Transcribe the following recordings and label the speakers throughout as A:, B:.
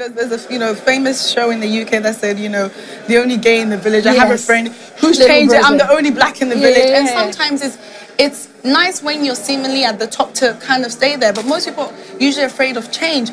A: There's, there's a you know famous show in the UK that said you know the only gay in the village. I have a friend who's
B: Little
A: changed it. I'm the only black in the village, and
B: Yeah.
A: sometimes it's it's nice when you're seemingly at the top to kind of stay there. But most people are usually afraid of change.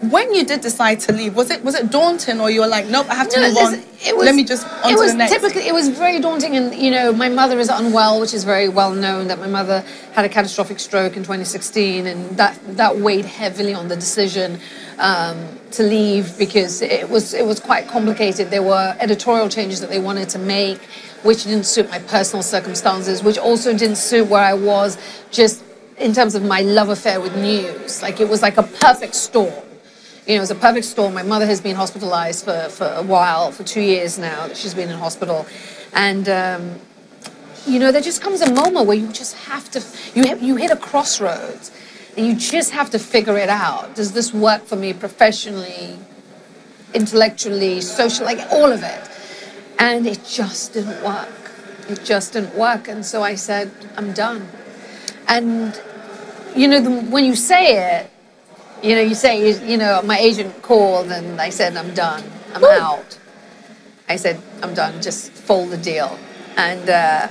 A: When you did decide to leave, was it was it daunting, or you were like, nope, I have to
B: No,
A: move on. Let me just
B: it was typically it was very daunting and you know my mother is unwell which is very well known that my mother had a catastrophic stroke in 2016 and that that weighed heavily on the decision um, to leave because it was it was quite complicated there were editorial changes that they wanted to make which didn't suit my personal circumstances which also didn't suit where I was just in terms of my love affair with news like it was like a perfect storm you know, it was a perfect storm. My mother has been hospitalized for, for a while, for two years now that she's been in hospital. And, um, you know, there just comes a moment where you just have to, you, you hit a crossroads and you just have to figure it out. Does this work for me professionally, intellectually, social, like all of it? And it just didn't work. It just didn't work. And so I said, I'm done. And, you know, the, when you say it, you know, you say, you, know, my agent called and I said, I'm done. I'm out. I said, I'm done. Just fold the deal. And uh,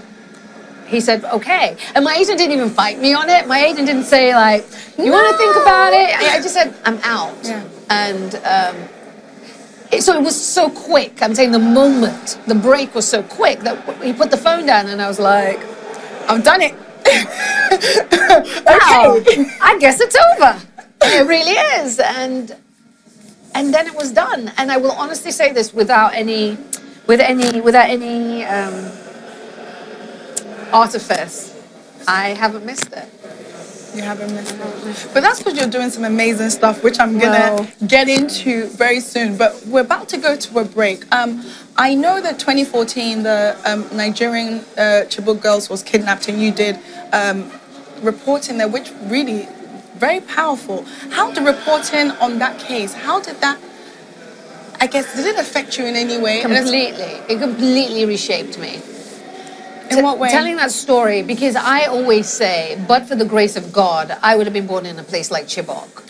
B: he said, okay. And my agent didn't even fight me on it. My agent didn't say, like, you want to think about it? I, I just said, I'm out.
A: Yeah.
B: And um, it, so it was so quick. I'm saying the moment, the break was so quick that he put the phone down and I was like,
A: I've done it.
B: wow, I guess it's over. It really is. And and then it was done. And I will honestly say this without any with any without any um, artifice. I haven't missed it.
A: You haven't missed it. But that's because you're doing some amazing stuff, which I'm gonna
B: Well-
A: get into very soon. But we're about to go to a break. Um, I know that 2014, the um, Nigerian uh, Chibok girls was kidnapped, and you did um, reporting there, which really very powerful. How did reporting on that case? How did that? I guess did it affect you in any way?
B: Completely. It completely reshaped me.
A: In what way?
B: Telling that story because I always say, but for the grace of God, I would have been born in a place like Chibok.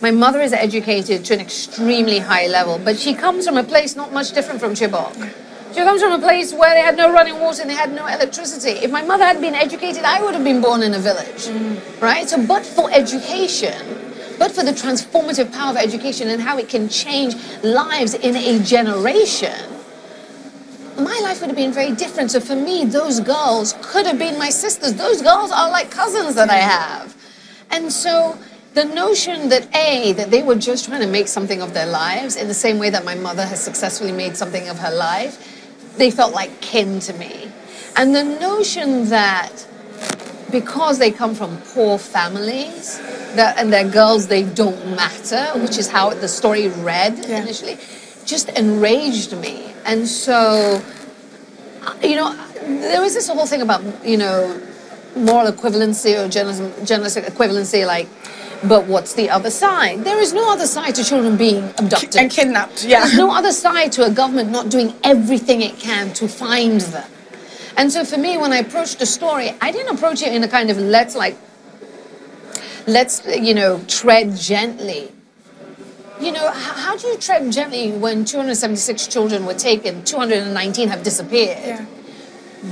B: My mother is educated to an extremely high level, but she comes from a place not much different from Chibok. She comes from a place where they had no running water and they had no electricity. If my mother had been educated, I would have been born in a village, mm. right? So, but for education, but for the transformative power of education and how it can change lives in a generation, my life would have been very different. So for me, those girls could have been my sisters. Those girls are like cousins that I have. And so the notion that A, that they were just trying to make something of their lives in the same way that my mother has successfully made something of her life, they felt like kin to me. And the notion that because they come from poor families that, and they're girls, they don't matter, which is how the story read
A: Yeah.
B: initially, just enraged me. And so, you know, there was this whole thing about, you know, moral equivalency or journalism, journalistic equivalency, like, but what's the other side? There is no other side to children being abducted.
A: and kidnapped. Yeah.
B: There's no other side to a government not doing everything it can to find them. And so for me, when I approached the story, I didn't approach it in a kind of let's like, let's, you know, tread gently. You know, how do you tread gently when 276 children were taken, 219 have disappeared?
A: Yeah.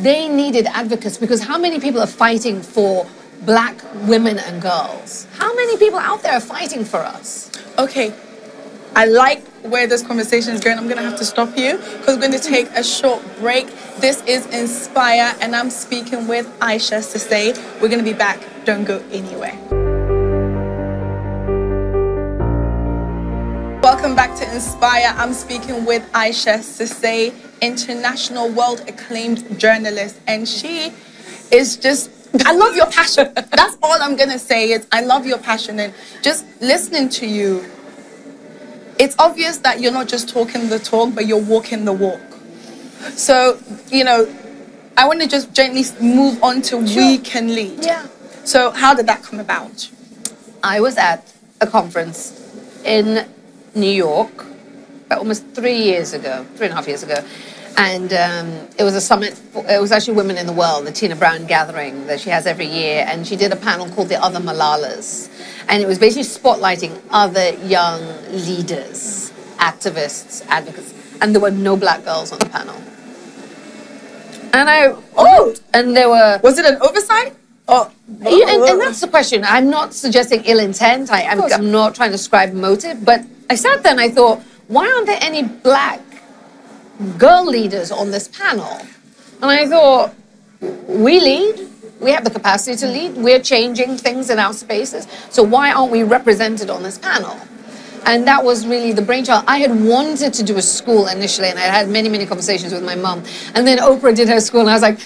B: They needed advocates because how many people are fighting for black women and girls? How many people out there are fighting for us?
A: Okay, I like where this conversation is going. I'm going to have to stop you because we're going to take a short break. This is Inspire, and I'm speaking with Isha Sesay. We're going to be back. Don't go anywhere. Welcome back to Inspire. I'm speaking with Isha Sesay, international world acclaimed journalist, and she is just. I love your passion. That's all I'm gonna say. Is I love your passion, and just listening to you, it's obvious that you're not just talking the talk, but you're walking the walk. So, you know, I want to just gently move on to we can lead.
B: Yeah.
A: So, how did that come about?
B: I was at a conference in New York about almost three years ago, three and a half years ago. And um, it was a summit. It was actually Women in the World, the Tina Brown gathering that she has every year, and she did a panel called "The Other Malalas," and it was basically spotlighting other young leaders, activists, advocates, and there were no black girls on the panel. And I
A: Oh.
B: and there were
A: Was it an oversight? Oh,
B: yeah, and, and that's the question. I'm not suggesting ill intent. I, I'm. I'm not trying to ascribe motive, but I sat there and I thought, why aren't there any black girl leaders on this panel? And I thought, we lead. We have the capacity to lead. We're changing things in our spaces. So why aren't we represented on this panel? And that was really the brainchild. I had wanted to do a school initially, and I had many, many conversations with my mom. And then Oprah did her school, and I was like,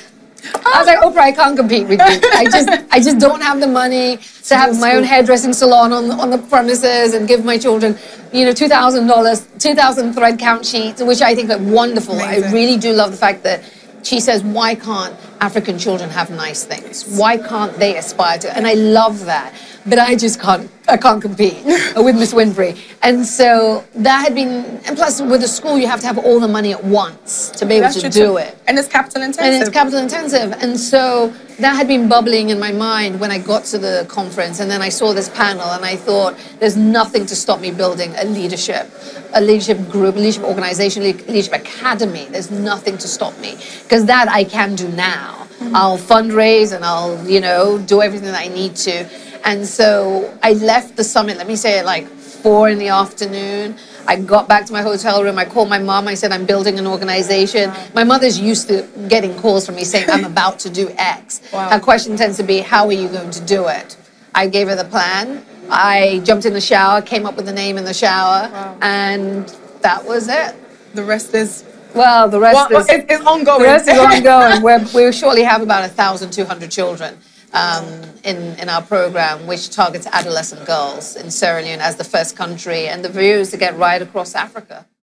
B: I was like, Oprah, I can't compete with you. I just, I just don't have the money to have my own hairdressing salon on on the premises and give my children, you know, two thousand dollars, two thousand thread count sheets, which I think are wonderful. I really do love the fact that she says, why can't African children have nice things? Why can't they aspire to? And I love that. But I just can't, I can't compete with Miss Winfrey. And so that had been, and plus with the school, you have to have all the money at once to be able
A: that's
B: to do it
A: And it's capital intensive.
B: and it's capital intensive. And so that had been bubbling in my mind when I got to the conference. And then I saw this panel and I thought, there's nothing to stop me building a leadership, a leadership group, a leadership organization, leadership academy. There's nothing to stop me because that I can do now. Mm-hmm. I'll fundraise and I'll, you know, do everything that I need to. And so I left the summit, let me say it like four in the afternoon. I got back to my hotel room. I called my mom. I said, I'm building an organization. My mother's used to getting calls from me saying, I'm about to do X.
A: Wow.
B: Her question tends to be, How are you going to do it? I gave her the plan. I jumped in the shower, came up with the name in the shower,
A: Wow.
B: and that was it.
A: the rest is
B: Well, the rest
A: well,
B: is.
A: it- it's ongoing.
B: The rest is ongoing. We're, we shortly have about 1,200 children um, in, in our program, which targets adolescent girls in Sierra Leone as the first country, and the view is to get right across Africa.